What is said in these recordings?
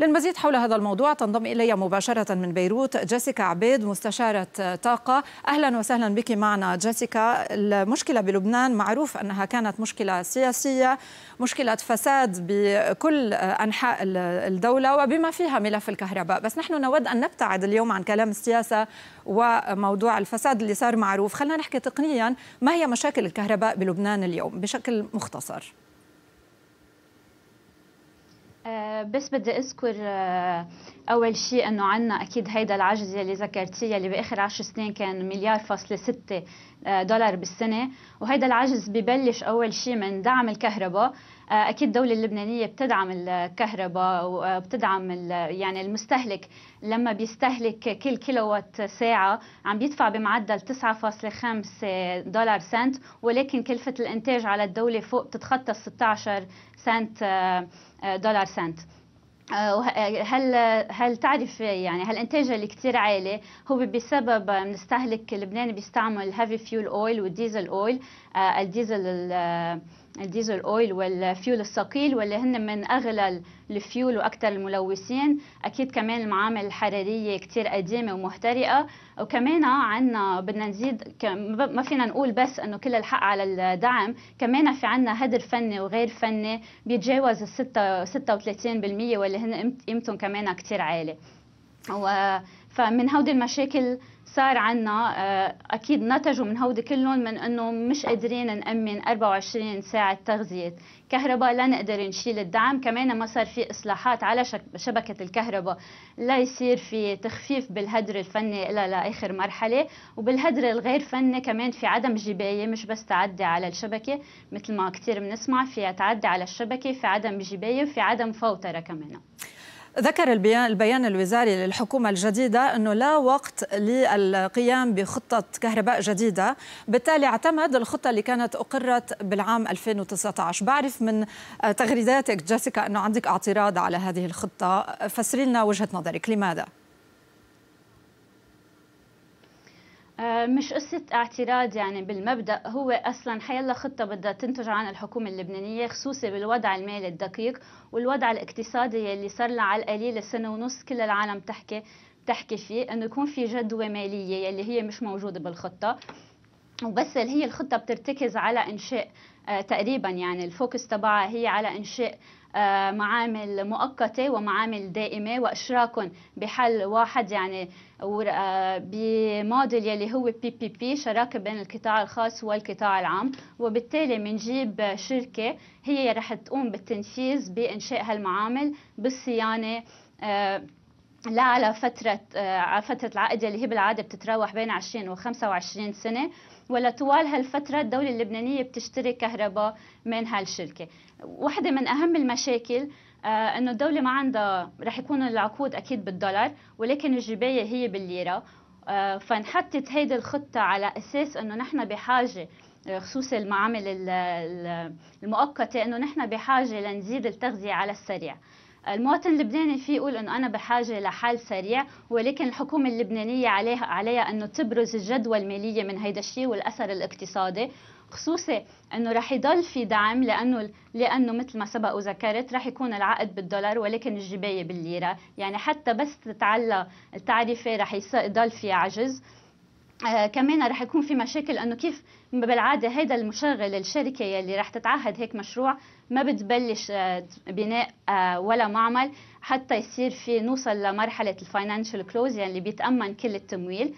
للمزيد حول هذا الموضوع تنضم إلي مباشرة من بيروت جيسيكا عبيد مستشارة طاقة. أهلا وسهلا بك معنا جيسيكا. المشكلة بلبنان معروف أنها كانت مشكلة سياسية مشكلة فساد بكل أنحاء الدولة وبما فيها ملف الكهرباء. بس نحن نود أن نبتعد اليوم عن كلام السياسة وموضوع الفساد اللي صار معروف. خلينا نحكي تقنيا ما هي مشاكل الكهرباء بلبنان اليوم بشكل مختصر. بس بدي أذكر آه، أول شيء إنه عندنا أكيد هيدا العجز اللي ذكرتيه اللي بآخر 10 سنين كان مليار فاصلة ستة آه، دولار بالسنة. وهيدا العجز ببلش أول شيء من دعم الكهرباء. أكيد الدولة اللبنانية بتدعم الكهرباء وبتدعم يعني المستهلك. لما بيستهلك كل كيلووات ساعة عم بيدفع بمعدل 9.5 دولار سنت. ولكن كلفة الإنتاج على الدولة فوق بتتخطى 16 سنت دولار سنت. آه، هل هل تعرف يعني هالانتاج اللي كثير عالي هو بسبب بنستهلك لبنان بيستعمل heavy fuel oil وال diesel oil ال diesel ال diesel oil والفيول الثقيل واللي هن من أغلى الفيول وأكثر الملوثين أكيد كمان المعامل الحرارية كثير قديمة ومهترئة. وكمان عندنا بدنا نزيد ما فينا نقول بس إنه كل الحق على الدعم كمان في عندنا هدر فني وغير فني بيتجاوز ال 36% واللي هن قيمتهم كمان كثير عاليه فمن هودي المشاكل صار عنا آه، أكيد نتجوا من هودي كلهم من إنه مش قادرين نأمن 24 ساعة تغذية. كهرباء لا نقدر نشيل الدعم كمان ما صار في إصلاحات على شبكة الكهرباء. لا يصير في تخفيف بالهدر الفني إلى لآخر مرحلة وبالهدر الغير فني كمان في عدم جباية مش بس تعدي على الشبكة مثل ما كثير بنسمع في تعدي على الشبكة في عدم جباية وفي عدم فوترة كمان. ذكر البيان, الوزاري للحكومة الجديدة أنه لا وقت للقيام بخطة كهرباء جديدة. بالتالي اعتمد الخطة اللي كانت أقرت بالعام 2019 بعرف من تغريداتك جيسيكا أنه عندك اعتراض على هذه الخطة. فسري لنا وجهة نظرك. لماذا؟ آه، مش قصة اعتراض يعني بالمبدأ هو أصلا حيلا خطة بدها تنتج عن الحكومة اللبنانية خصوصي بالوضع المالي الدقيق والوضع الاقتصادي اللي صار له على القليل سنة ونص كل العالم تحكي تحكي فيه إنه يكون في جدوى مالية اللي هي مش موجودة بالخطة. وبس هي الخطة بترتكز على إنشاء آه تقريبا يعني الفوكس تبعها هي على إنشاء آه معامل مؤقتة ومعامل دائمة واشراكهم بحل واحد يعني آه، بموديل يلي هو PPP شراكة بين القطاع الخاص والقطاع العام. وبالتالي بنجيب شركة هي رح تقوم بالتنفيذ بإنشاء هالمعامل بالصيانة آه، لا على فترة على فترة العقد اللي هي بالعادة بتتراوح بين 20 و 25 سنة. ولا طوال هالفترة الدولة اللبنانية بتشتري كهرباء من هالشركة. واحدة من أهم المشاكل آه إنه الدولة ما عندها رح يكون العقود أكيد بالدولار ولكن الجباية هي بالليرة. آه فانحطت هيدي الخطة على أساس إنه نحن بحاجة آه، خصوصي المعامل المؤقتة إنه نحن بحاجة لنزيد التغذية على السريع. المواطن اللبناني في يقول إنه أنا بحاجة لحل سريع ولكن الحكومة اللبنانية عليها عليها إنه تبرز الجدوى الماليه من هيدا الشيء والأثر الاقتصادي خصوصي إنه رح يضل في دعم لأنه لأنه مثل ما سبق وذكرت رح يكون العقد بالدولار ولكن الجباية بالليرة. يعني حتى بس تتعلى التعرفه رح يضل في عجز. آه كمان رح يكون في مشاكل إنه كيف بالعادة هيدا المشغل الشركة يلي رح تتعهد هيك مشروع ما بتبلش آه بناء آه ولا معمل حتى يصير في نوصل لمرحلة ال financial close يعني اللي بيتأمن كل التمويل.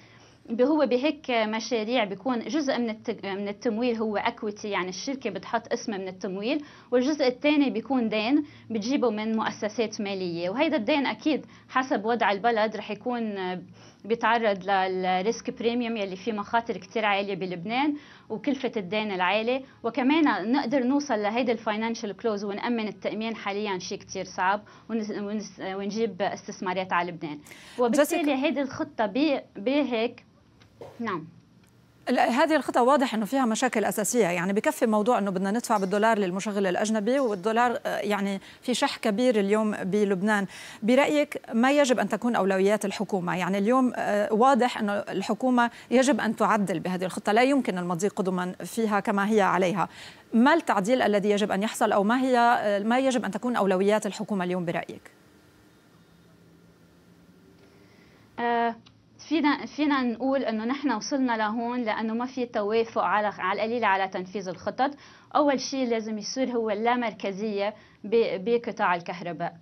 هو بهيك مشاريع بيكون جزء من من التمويل هو equity يعني الشركة بتحط قسم من التمويل والجزء الثاني بيكون دين بتجيبه من مؤسسات مالية. وهيدا الدين أكيد حسب وضع البلد رح يكون بيتعرض لل risk premium يلي فيه مخاطر كثير عالية بلبنان وكلفة الدين العالي وكمان نقدر نوصل لهيدا ال financial close ونأمن التأمين حاليا شيء كثير صعب ونجيب استثمارات على لبنان. وبالتالي هيدي الخطة بهيك نعم. هذه الخطة واضح أنه فيها مشاكل أساسية. يعني بكفي موضوع أنه بدنا ندفع بالدولار للمشغل الأجنبي والدولار آه، يعني في شح كبير اليوم بلبنان. برأيك ما يجب أن تكون أولويات الحكومة؟ يعني اليوم آه، واضح أنه الحكومة يجب أن تعدل بهذه الخطة. لا يمكن المضي قدما فيها كما هي عليها. ما التعديل الذي يجب أن يحصل أو ما هي آه، ما يجب أن تكون أولويات الحكومة اليوم برأيك؟ فينا فينا نقول إنه نحن وصلنا لهون لأنه ما في توافق على على القليله على تنفيذ الخطط، أول شيء لازم يصير هو اللامركزية بقطاع الكهرباء.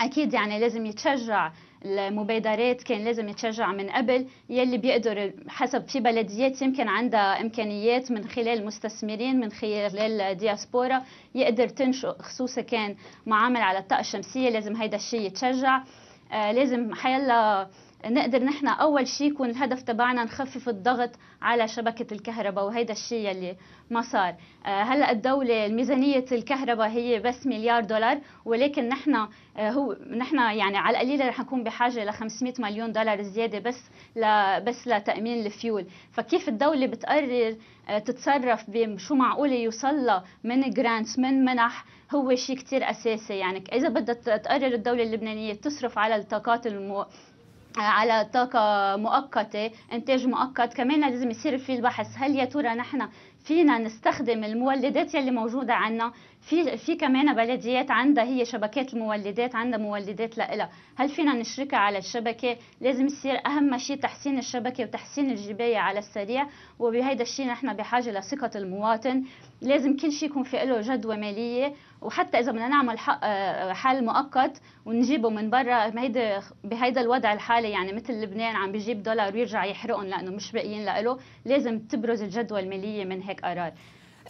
أكيد يعني لازم يتشجع المبادرات كان لازم يتشجع من قبل يلي بيقدر حسب في بلديات يمكن عندها إمكانيات من خلال مستثمرين من خلال الدياسبورا يقدر تنشئ خصوصا كان معامل على الطاقة الشمسية لازم هيدا الشيء يتشجع آه لازم حيلا نقدر نحن أول شيء يكون الهدف تبعنا نخفف الضغط على شبكة الكهرباء وهيدا الشيء اللي ما صار. آه، هلأ الدولة ميزانيه الكهرباء هي بس مليار دولار ولكن نحن آه، هو نحن يعني على القليله رح نكون بحاجة ل 500 مليون دولار زيادة بس ل بس لتأمين الفيول. فكيف الدولة بتقرر آه، تتصرف بشو معقول يوصل من grants من منح؟ هو شيء كثير أساسي. يعني إذا بدها تقرر الدولة اللبنانية تصرف على الطاقات المو... على طاقة مؤقتة إنتاج مؤقت. كمان لازم يصير في البحث هل يا ترى نحن فينا نستخدم المولدات يلي موجودة عندنا في في كمان بلديات عندها هي شبكات المولدات عندها مولدات لها هل فينا نشركها على الشبكة؟ لازم يصير أهم شيء تحسين الشبكة وتحسين الجباية على السريع. وبهيدا الشيء نحن بحاجة لثقة المواطن. لازم كل شيء يكون في له جدوى مالية. وحتى إذا بدنا نعمل حل مؤقت ونجيبه من برا بهيدا الوضع الحالي يعني مثل لبنان عم بيجيب دولار ويرجع يحرقهم لأنه مش باقيين له لازم تبرز الجدوى المالية من هيك قرار.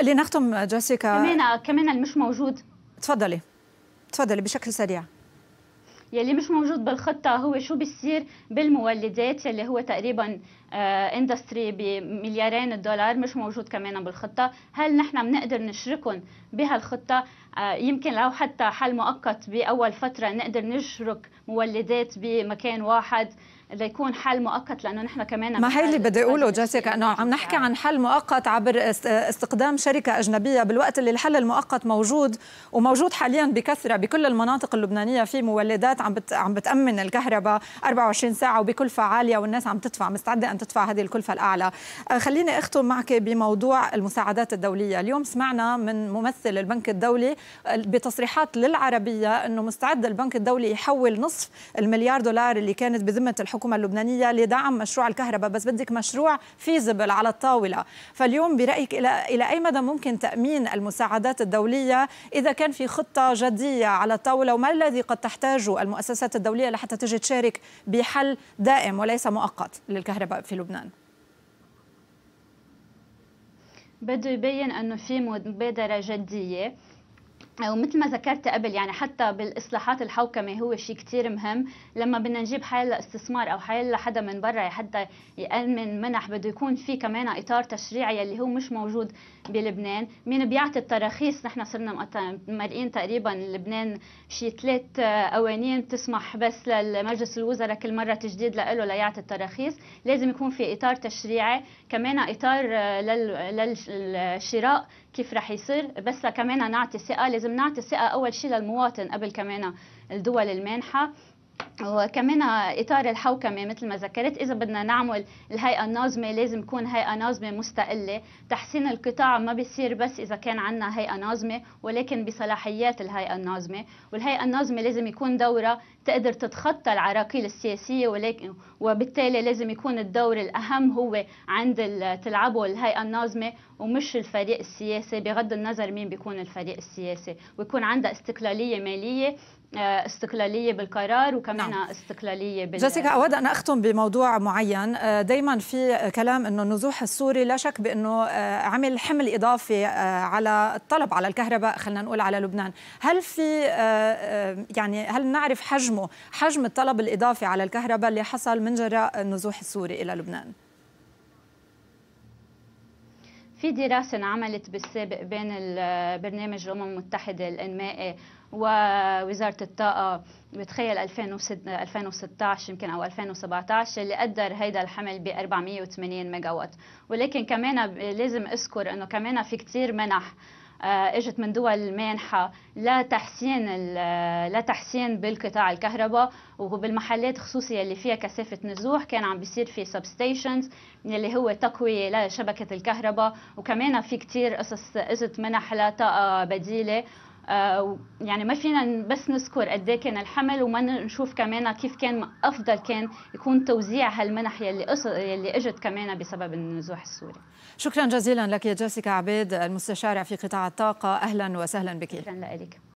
اللي نختم جيسيكا. كمان كمان اللي مش موجود. تفضلي. تفضلي بشكل سريع. يلي مش موجود بالخطة هو شو بيصير بالمولدات يلي هو تقريبا اندستري آه، بمليارين الدولار مش موجود كمان بالخطة. هل نحن بنقدر نشركهم بهالخطة؟ آه، يمكن لو حتى حل مؤقت بأول فترة نقدر نشرك مولدات بمكان واحد. ليكون حل مؤقت لأنه نحن كمان ما هي اللي بدي أقوله جيسيكا إنه عم نحكي عن حل مؤقت عبر استخدام شركة أجنبية بالوقت اللي الحل المؤقت موجود وموجود حاليا بكثرة بكل المناطق اللبنانية في مولدات عم بت عم بتأمن الكهرباء 24 ساعة وبكلفه عاليه والناس عم تدفع مستعدة أن تدفع هذه الكلفة الأعلى. آه، خليني أختم معك بموضوع المساعدات الدولية. اليوم سمعنا من ممثل البنك الدولي آه، بتصريحات للعربية إنه مستعد البنك الدولي يحول نصف المليار دولار اللي كانت بذمة الحكومة الحكومة اللبنانية لدعم مشروع الكهرباء بس بدك مشروع فيزبل على الطاولة. فاليوم برأيك إلى, إلى أي مدى ممكن تأمين المساعدات الدولية إذا كان في خطة جدية على الطاولة؟ وما الذي قد تحتاجه المؤسسات الدولية لحتى تجي تشارك بحل دائم وليس مؤقت للكهرباء في لبنان؟ بده يبين أنه في مبادرة جدية ومثل ما ذكرت قبل يعني حتى بالإصلاحات الحوكمة هو شيء كثير مهم. لما بدنا نجيب حيلا استثمار أو حيلا حدا من برا حتى يأمن منح بده يكون في كمان إطار تشريعي اللي هو مش موجود بلبنان. مين بيعطي التراخيص؟ نحن صرنا مرقين تقريبا لبنان شيء ثلاث قوانين بتسمح بس لمجلس الوزراء كل مرة تجديد له ليعطي التراخيص. لازم يكون في إطار تشريعي كمان إطار للشراء. كيف رح يصير. بس كمان نعطي ثقة لازم نعطي ثقة أول شيء للمواطن قبل كمان الدول المانحة. وكمان إطار الحوكمة مثل ما ذكرت إذا بدنا نعمل الهيئة الناظمة لازم تكون هيئة ناظمة مستقلة. تحسين القطاع ما بيصير بس إذا كان عندنا هيئة ناظمة ولكن بصلاحيات الهيئة الناظمة. والهيئة الناظمة لازم يكون دورها تقدر تتخطى العراقيل السياسية ولكن وبالتالي لازم يكون الدور الأهم هو عند تلعبه الهيئة الناظمة ومش الفريق السياسي. بغض النظر مين بيكون الفريق السياسي. ويكون عندها استقلالية مالية آه، استقلالية بالقرار وكمان نعم. استقلالية بال جيسيكا أود أن أختم بموضوع معين. آه، دائما في كلام إنه النزوح السوري لا شك بإنه آه، عمل حمل إضافي على الطلب على الكهرباء خلينا نقول على لبنان. هل في يعني هل نعرف حجمه حجم الطلب الإضافي على الكهرباء اللي حصل من جراء النزوح السوري إلى لبنان؟ في دراسة انعملت بالسابق بين برنامج الأمم المتحدة الإنمائي ووزارة الطاقة بتخيل 2016 يمكن أو 2017 اللي قدر هيدا الحمل ب 480 ميجا وات ولكن كمان لازم أذكر إنه كمان في كثير منح إجت من دول مانحة. لتحسين لتحسين بالقطاع الكهرباء وبالمحلات خصوصيه اللي فيها كثافة نزوح كان عم بيصير في substations اللي هو تقوية لشبكة الكهرباء. وكمان في كثير قصص إجت منح لطاقه بديلة. يعني ما فينا بس نذكر قد كان الحمل وما نشوف كمان كيف كان أفضل كان يكون توزيع هالمنح يلي يلي إجت كمان بسبب النزوح السوري. شكرا جزيلا لك يا جيسيكا عبيد المستشارة في قطاع الطاقة. أهلا وسهلا بك شكرا لك.